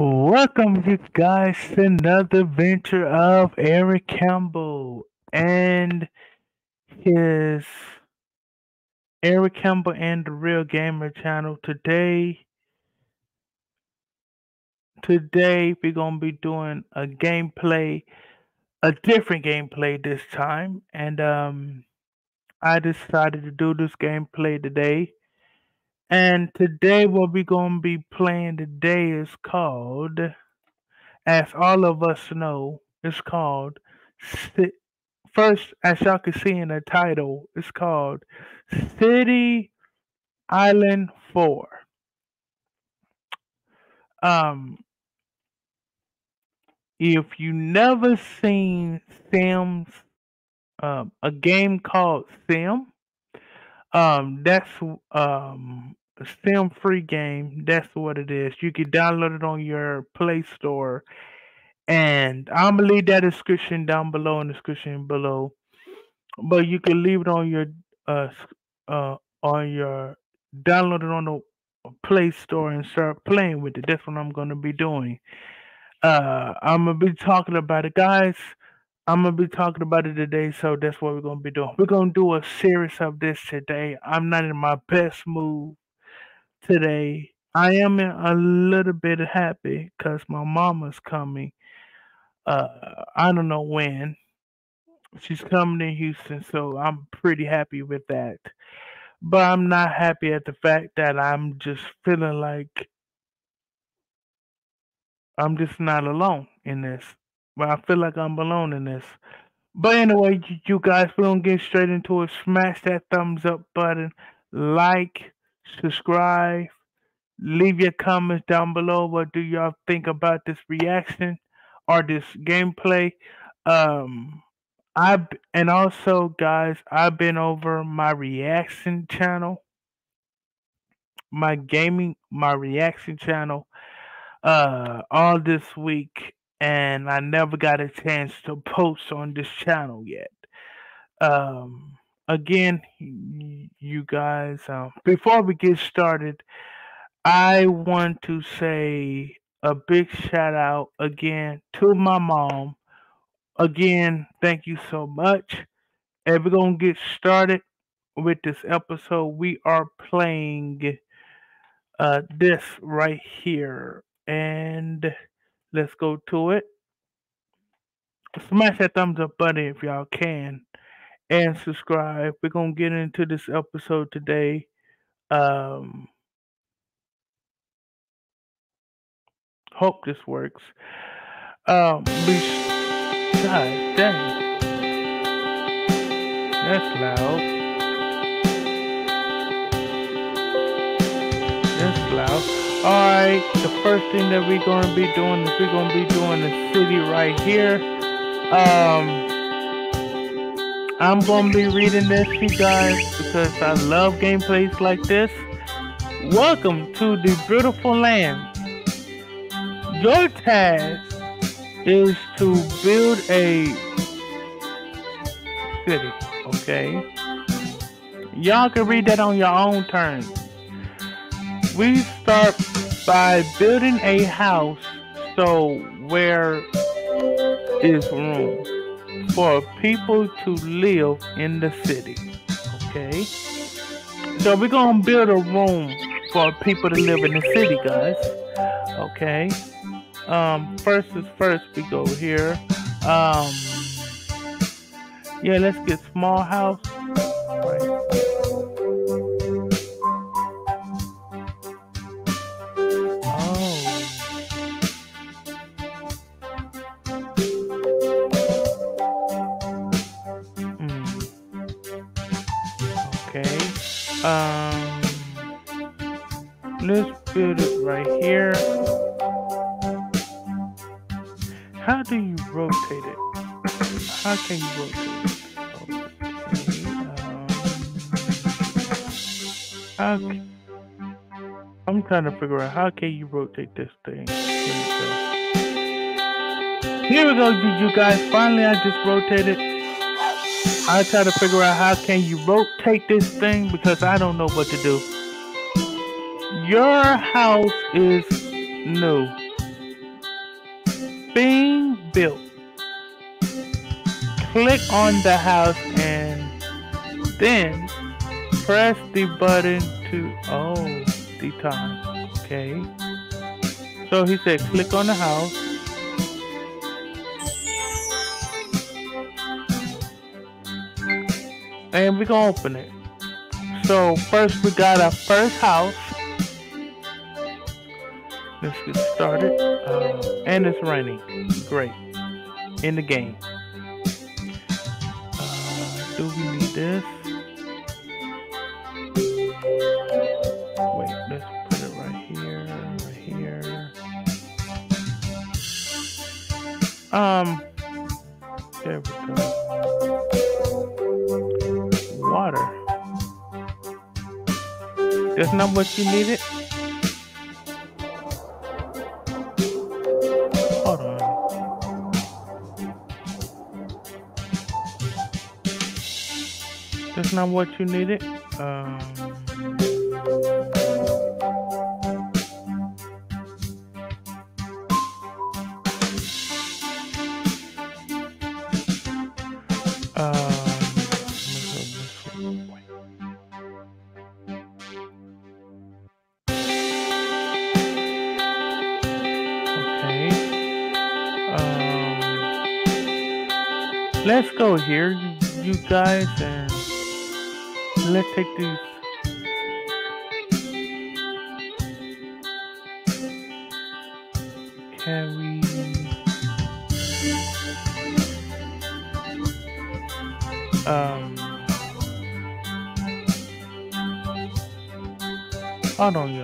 Welcome, you guys, to another venture of Eric Campbell and his Eric Campbell and the Real Gamer channel. Today, today we're gonna be doing a gameplay, a different gameplay this time, and um, I decided to do this gameplay today. And today, what we're gonna be playing today is called, as all of us know, it's called. First, as y'all can see in the title, it's called City Island Four. Um, if you never seen Sims, um, a game called Sim, um, that's um Sim free game. That's what it is. You can download it on your Play Store, and I'm gonna leave that description down below in the description below. But you can leave it on your uh uh on your download it on the Play Store and start playing with it. That's what I'm gonna be doing. Uh, I'm gonna be talking about it, guys. I'm gonna be talking about it today, so that's what we're gonna be doing. We're gonna do a series of this today. I'm not in my best mood today. I am a little bit happy because my mama's coming. Uh, I don't know when. She's coming in Houston, so I'm pretty happy with that. But I'm not happy at the fact that I'm just feeling like I'm just not alone in this. But I feel like I'm alone in this. But anyway, you, guys, we're gonna get straight into it. Smash that thumbs up button, like, subscribe, leave your comments down below. What do y'all think about this reaction or this gameplay? Um, I and also, guys, I've been over my reaction channel, my gaming, my reaction channel, uh, all this week, and I never got a chance to post on this channel yet. um again you guys um before we get started i want to say a big shout out again to my mom. Again thank you so much. And we're gonna get started with this episode. We are playing uh this right here. And let's go to it. Smash that thumbs up button if y'all can and subscribe we're gonna get into this episode today um Hope this works. Um, be God dang, that's loud. That's loud. All right, the first thing that we're gonna be doing is we're gonna be doing the city right here. Um, I'm gonna be reading this, you guys, because I love gameplays like this. Welcome to the beautiful land. Your task is to build a city. Okay. Y'all can read that on your own terms. We start by building a house so where is room for people to live in the city. Okay. So we're gonna build a room for people to live in the city, guys. Okay. Um, first is first. We go here. Um, yeah, let's get small house. How c- I'm trying to figure out how can you rotate this thing. Here we go. You guys. Finally, I just rotated. I try to figure out how can you rotate this thing because I don't know what to do. Your house is new. being built. Click on the house and then press the button to oh the time. Okay. So he said click on the house. And we're gonna open it. So first we got our first house. Let's get started. Uh, and it's raining. Great. In the game. Um, there we go. Water. That's not what you needed? Hold on. That's not what you needed? Um, let's here, you, guys, and let's take these. Can we? Um. I messed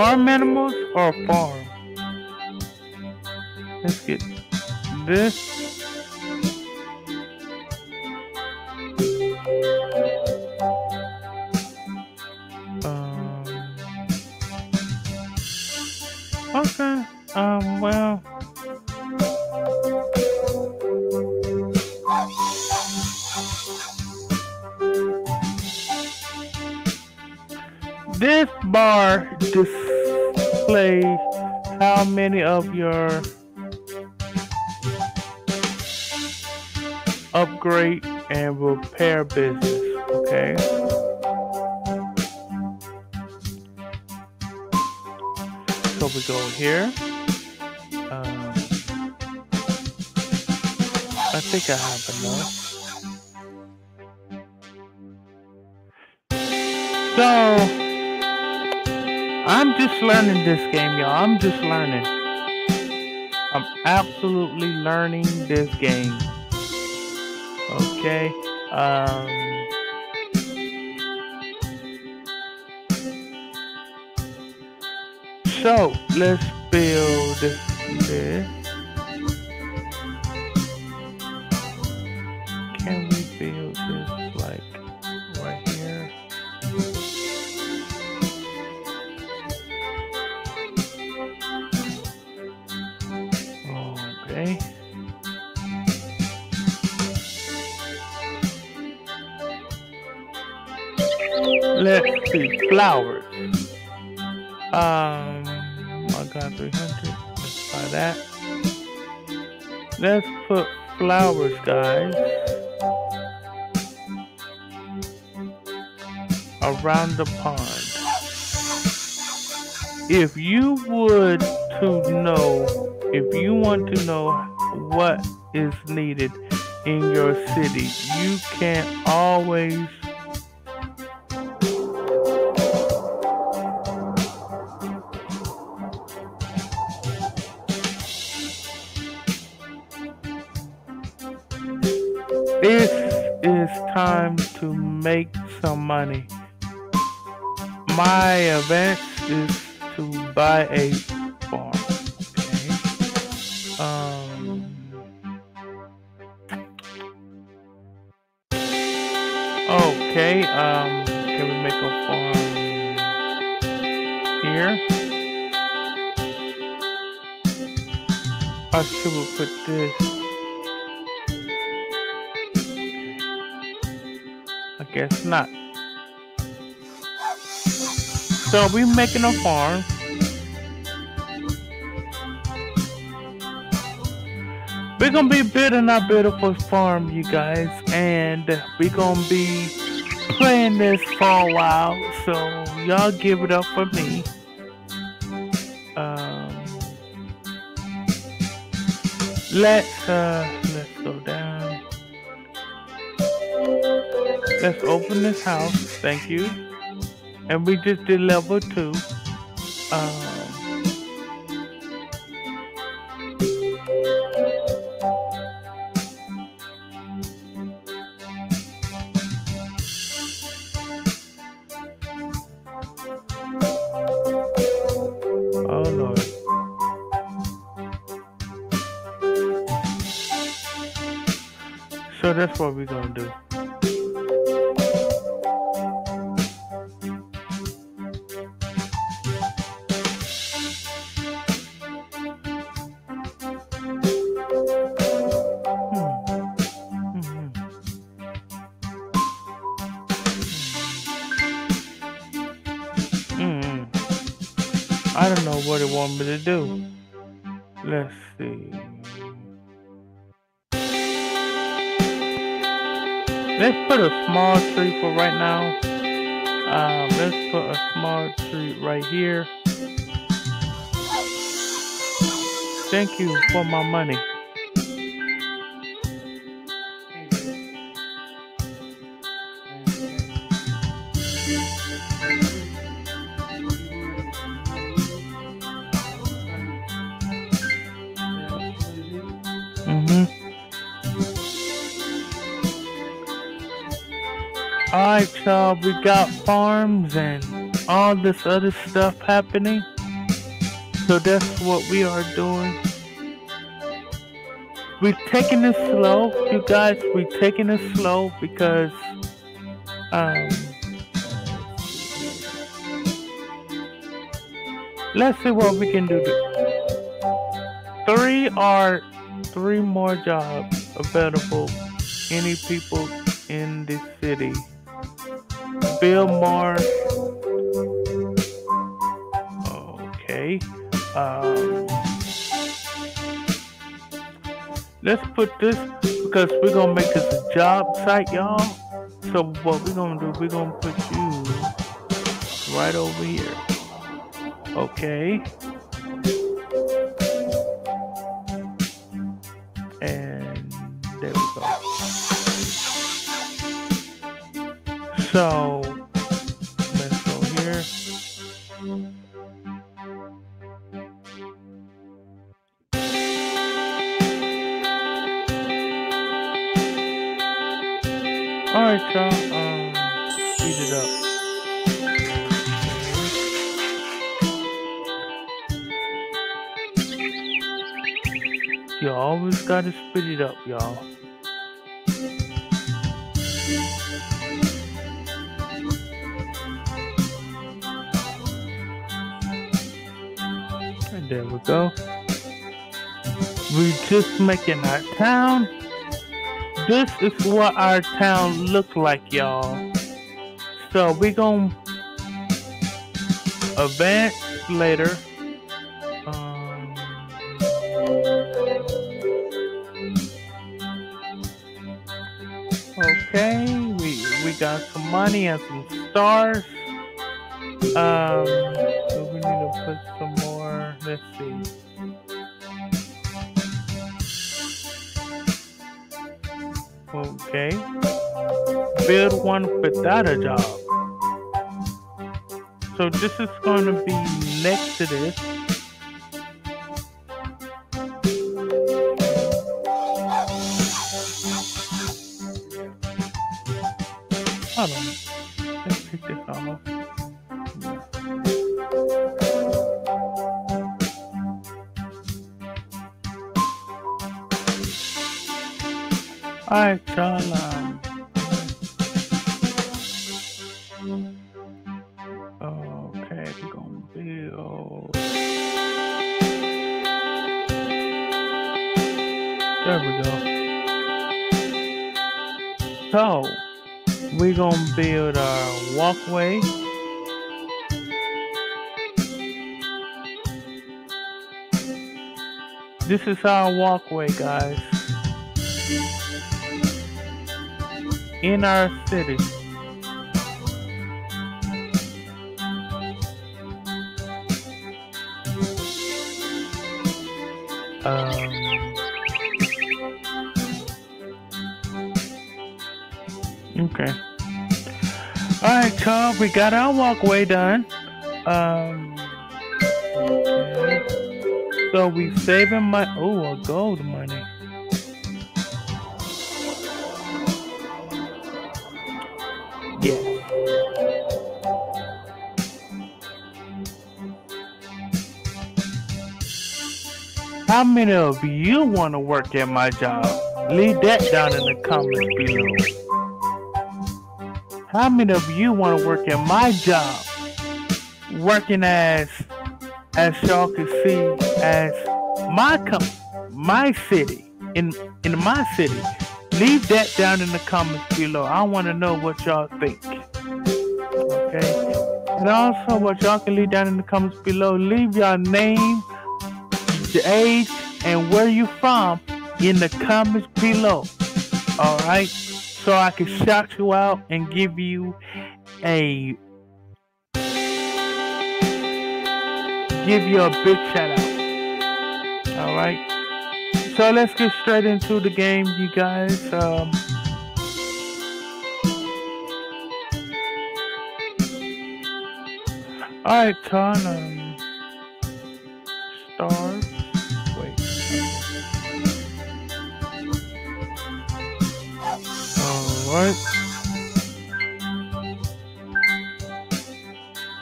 Farm animals or farm? Let's get this. We go here. Um, I think I have enough. So I'm just learning this game, y'all. I'm just learning. I'm absolutely learning this game. Okay. Um So let's build this. Can we build this like right here? Okay. Let's see, flowers. Um, got 300. Let's that. Let's put flowers, guys. Around the pond. If you would to know, if you want to know what is needed in your city, you can always This is time to make some money. My event is to buy a farm. Okay. Um. Okay. Um. Can we make a farm here? I should put this. Guess not. So we making a farm. We're gonna be building our beautiful farm, you guys, and we're gonna be playing this for a while. So y'all give it up for me. Um, let's uh, let's go down. Let's open this house. Thank you. And we just did level two. Um, Oh. So that's what we're gonna do. I don't know what it want me to do. Let's see. Let's put a small tree for right now. Um, let's put a small tree right here. Thank you for my money. Alright, y'all, we got farms and all this other stuff happening. So that's what we are doing. We're taking it slow, you guys. We're taking it slow because um let's see what we can do. Three are three more jobs available. Any people in the city. Bill Mars. Okay. Um, let's put this because we're gonna make this a job site, y'all. So what we're gonna do, we're gonna put you right over here. Okay. And there we go. So speed it up, y'all. And there we go. We just making our town. This is what our town look like, y'all. So we gonna advance later. Some money and some stars. Um, so we need to put some more. Let's see. Okay. Build one without a job. So this is going to be next to this. Take this off. Alright, y'all. Um, build our walkway. This is our walkway, guys. In our city. Um, okay. All right, Carl, we got our walkway done. Um. So we saving my oh, a gold money. Yeah. How many of you want to work at my job? Leave that down in the comments below. How many of you want to work at my job? Working as, as y'all can see, as my com- my city in in my city. Leave that down in the comments below. I want to know what y'all think. Okay. And also, what y'all can leave down in the comments below. Leave your name, the age, and where you from in the comments below. All right. So I can shout you out and give you a give you a big shout out. All right. So let's get straight into the game, you guys. Um, all right, Ton. Um, stars. Right.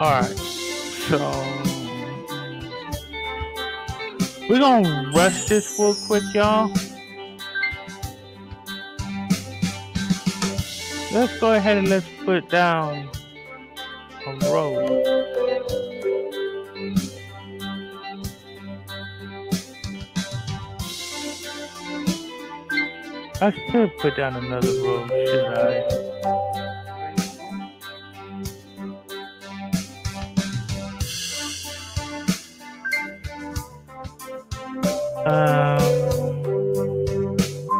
All right. So we're gonna rush this real quick, y'all. Let's go ahead and let's put down a road. I should put down another road, should I? Um,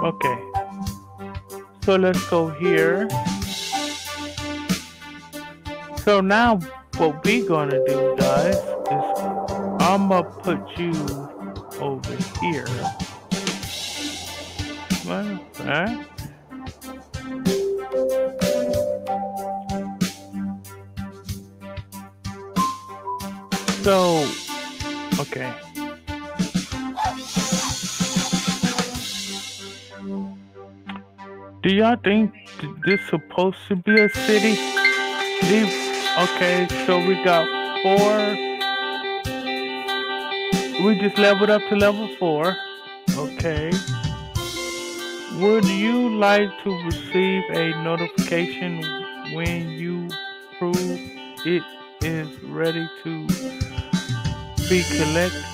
okay. So let's go here. So now what we gonna do, guys, is I'm gonna put you over here. So, okay. Do y'all think th- this supposed to be a city? Okay, so we got four. We just leveled up to level four. Okay. Would you like to receive a notification when you prove it is ready to be collected?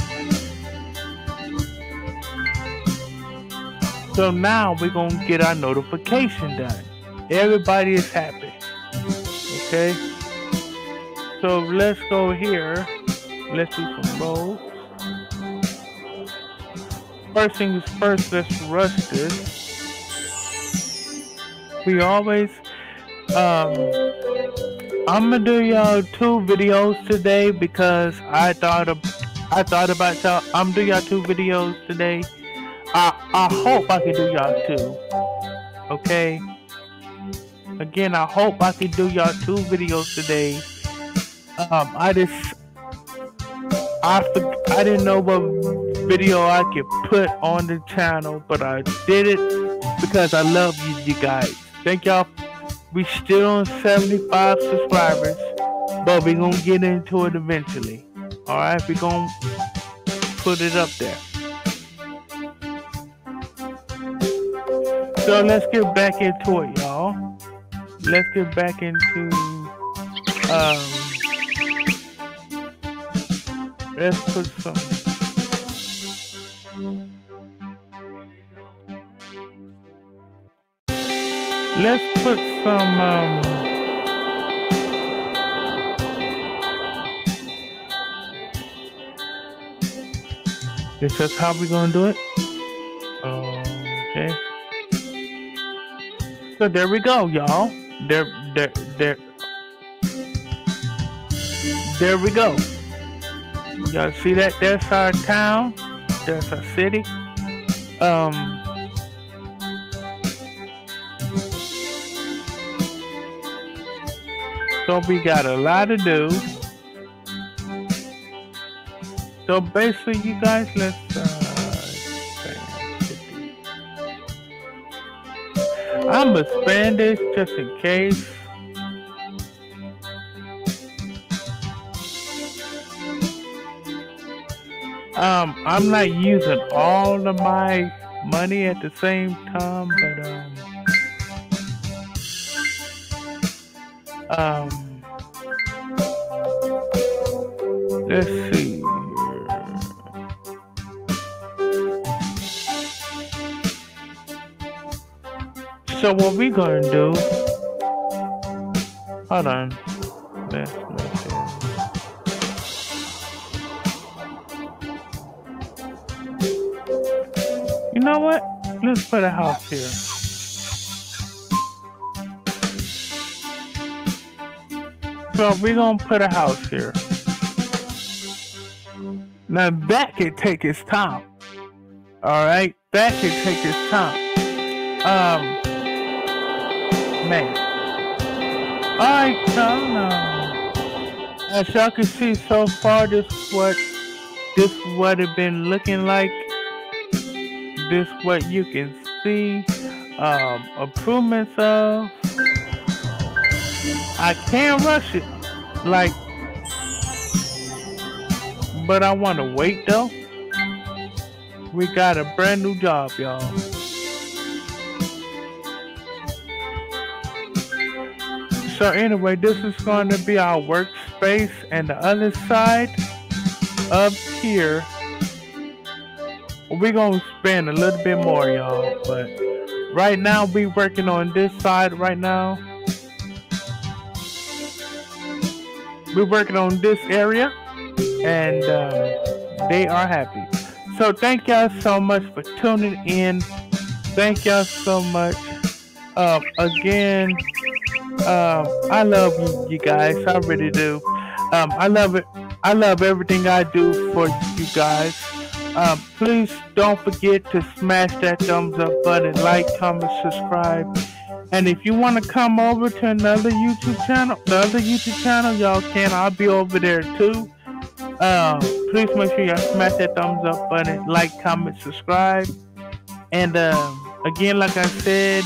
So now we're gonna get our notification done. Everybody is happy. Okay. So let's go here. Let's do some rolls. First things first, let's rush this. We always um I'm gonna do y'all two videos today because I thought of I thought about y'all I'm do y'all two videos today. I I hope I can do y'all two. Okay. Again, I hope I can do y'all two videos today. Um, I just I I didn't know what video I could put on the channel, but I did it because I love you, you guys. Thank y'all. We still on 75 subscribers, but we gonna get into it eventually. All right, we gonna put it up there. So let's get back into it, y'all. Let's get back into um. Let's put some. Let's put some um is how we're gonna do it. Okay. So there we go, y'all. There, there, there. There we go. Y'all see that? That's our town. That's our city. Um. So we got a lot to do. So basically, you guys, let's. Uh, I'm gonna spend this just in case. Um, I'm not using all of my money at the same time, but um, um, let's see. So what we gonna do? Hold on. Let's, let's see. You know what? Let's put a house here. So we're gonna put a house here. Now that could take its time. Alright? That could take its time. Um man. Alright, so no. As y'all can see so far, this what this what it been looking like. This what you can see. Um, improvements of. I can't rush it, like, but I want to wait though. We got a brand new job, y'all. So anyway, this is going to be our workspace and the other side up here, we're going to spend a little bit more, y'all. But right now, we working on this side right now. We're working on this area and uh, they are happy. So thank y'all so much for tuning in. Thank y'all so much. Uh, again, um, I love you, you guys. I really do. Um, I love it. I love everything I do for you guys. Um, please don't forget to smash that thumbs up button, like, comment, subscribe. And if you want to come over to another YouTube channel, the other YouTube channel, y'all can. I'll be over there too. Um, please make sure y'all smash that thumbs up button, like, comment, subscribe. And um, again, like I said,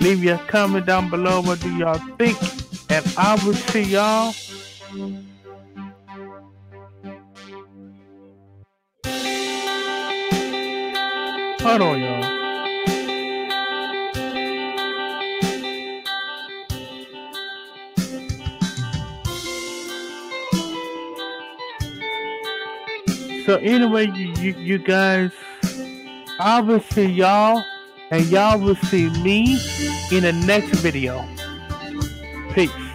Leave your comment down below. What do y'all think? And I will see y'all. Hold on, y'all. So anyway, you, you, you guys, I will see y'all and y'all will see me in the next video. Peace.